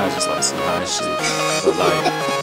kind of just like some high shit. But like